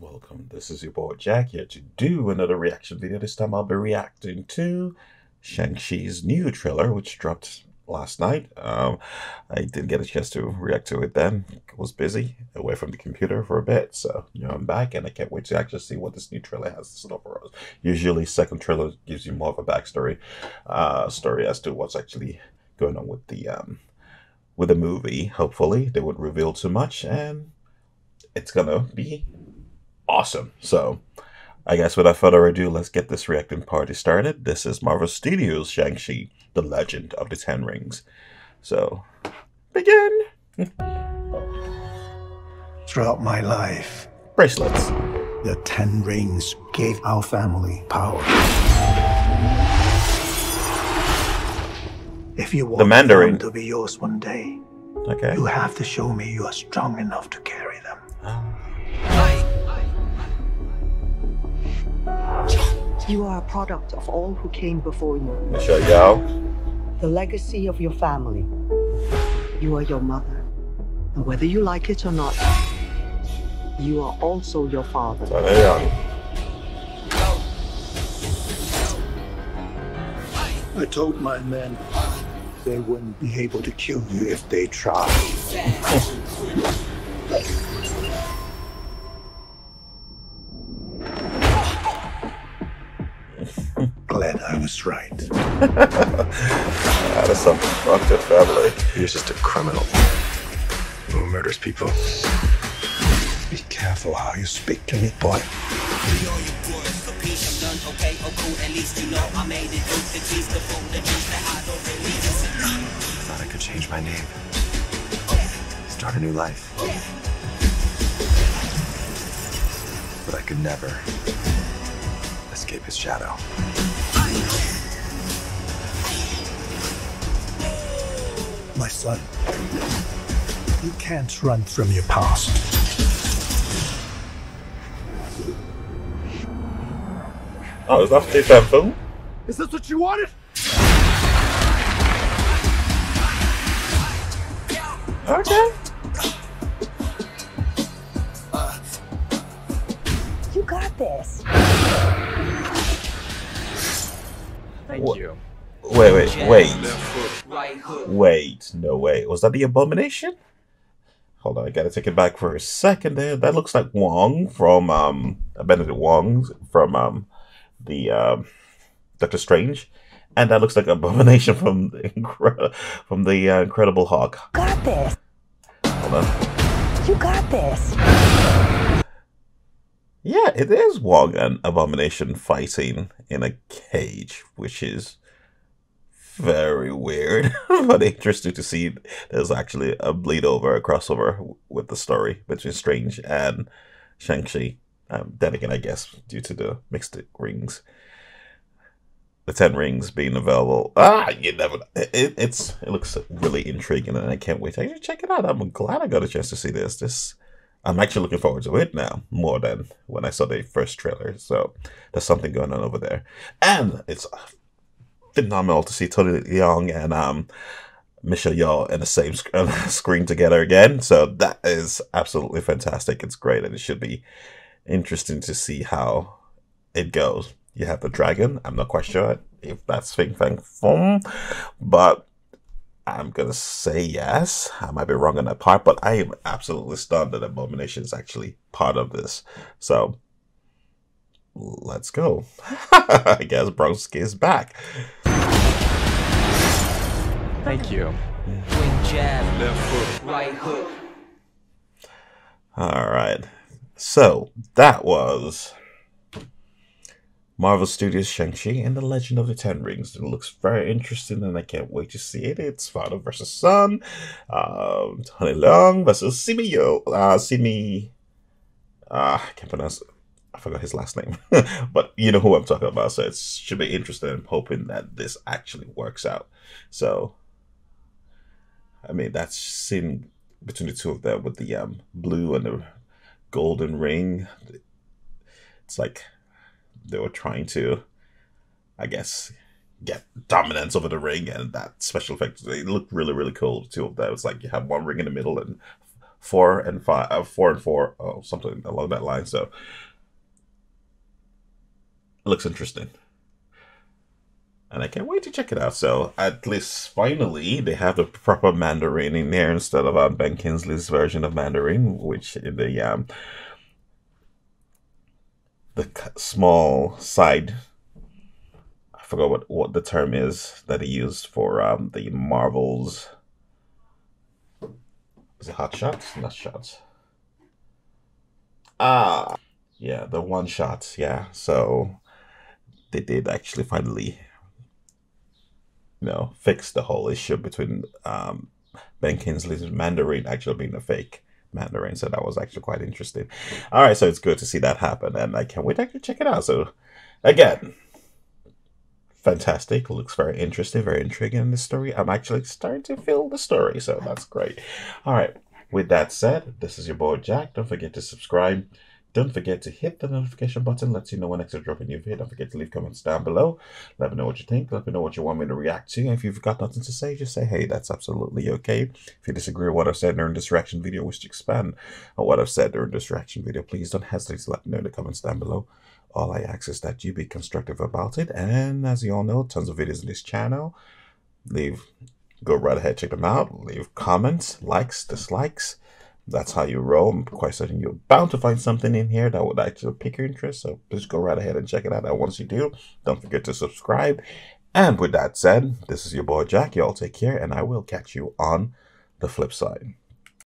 Welcome, this is your boy Jack here to do another reaction video. This time I'll be reacting to Shang-Chi's new trailer, which dropped last night. Um, I didn't get a chance to react to it then. I was busy, away from the computer for a bit. So, you know, I'm back and I can't wait to actually see what this new trailer has to offer us. Usually second trailer gives you more of a backstory uh, story as to what's actually going on with the um, with the movie. Hopefully they would reveal too much and it's gonna be awesome. So I guess without further ado, let's get this reacting party started. This is Marvel Studios Shang-Chi, The Legend of the Ten Rings. So, begin! Throughout my life, Bracelets. the Ten Rings gave our family power. If you want the Mandarin. them to be yours one day, Okay. you have to show me you are strong enough to carry them. Ah. You are a product of all who came before you. Michelle Yeoh. The legacy of your family. You are your mother. And whether you like it or not, you are also your father. Tony Leung. I told my men they wouldn't be able to kill you if they tried. was right. That is something wrong with your family. You're just a criminal who murders people. Be careful how you speak to me, boy. I thought I could change my name. Start a new life. But I could never escape his shadow. My son, you can't run from your past. Oh, is that Steve Fan Is this what you wanted? Okay. You got this. Thank What? you. Wait, wait, wait. Wait, no way. Was that the abomination? Hold on, I gotta take it back for a second there. That looks like Wong from um Benedict Wong from um the um Doctor Strange. And that looks like Abomination from the Incre- from the uh, Incredible Hulk. Got this. Hold on. You got this. Yeah, it is Wong and Abomination fighting in a cage, which is very weird, but interesting to see. There's actually a bleed over, a crossover with the story between Strange and Shang-Chi. Um, then again, I guess due to the mixed rings, the ten rings being available. Ah, you never. It, it's it looks really intriguing, and I can't wait to check it out. I'm glad I got a chance to see this. This I'm actually looking forward to it now more than when I saw the first trailer. So there's something going on over there, and it's phenomenal to see Tony Leung and um, Michelle Yeoh in the same sc- screen together again. So that is absolutely fantastic. It's great, and it should be interesting to see how it goes. You have the dragon. I'm not quite sure if that's Fing Fang Foom, but I'm gonna say yes. I might be wrong on that part, but I am absolutely stunned that Abomination is actually part of this. So let's go. I guess Broski is back. Thank you. Wing jab, left hook, right hook. All right. So that was Marvel Studios Shang-Chi and the Legend of the Ten Rings. It looks very interesting and I can't wait to see it. It's father versus son. Um, Tony Leung versus Simi Yo. Uh, Simi. Uh, I can't pronounce I forgot his last name. but you know who I'm talking about. So it should be interesting. I'm hoping that this actually works out. So, I mean, that's seen between the two of them with the um, blue and the golden ring. It's like they were trying to, I guess, get dominance over the ring, and that special effect. They looked really, really cool. The two of them. It's like you have one ring in the middle and four and five, uh, four and four, oh, something along that line. So it looks interesting. And I can't wait to check it out. So at least finally they have the proper Mandarin in there instead of um, Ben Kingsley's version of Mandarin, which the um, the small side I forgot what, what the term is that he used for um, the Marvels. Is it hot shots? Not shots. Ah, yeah, the one shots. Yeah, so they did actually finally, you know, fix the whole issue between um, Ben Kingsley's Mandarin actually being a fake Mandarin. So that was actually quite interesting. All right, so it's good to see that happen, and I can't wait to actually check it out. So, again, fantastic. Looks very interesting, very intriguing in the story. I'm actually starting to feel the story, so that's great. All right, with that said, this is your boy Jack. Don't forget to subscribe. Don't forget to hit the notification button, lets you know when I drop a new video. Don't forget to leave comments down below. Let me know what you think. Let me know what you want me to react to. And if you've got nothing to say, just say, hey, that's absolutely okay. If you disagree with what I've said during this reaction video, wish to expand on what I've said during this reaction video, please don't hesitate to let me know in the comments down below. All I ask is that you be constructive about it. And as you all know, tons of videos in this channel. Leave, go right ahead, check them out. Leave comments, likes, dislikes that's how you roll. I'm quite certain you're bound to find something in here that would actually pique your interest. So just go right ahead and check it out. And once you do, don't forget to subscribe. And with that said, this is your boy Jack. Y'all take care, and I will catch you on the flip side.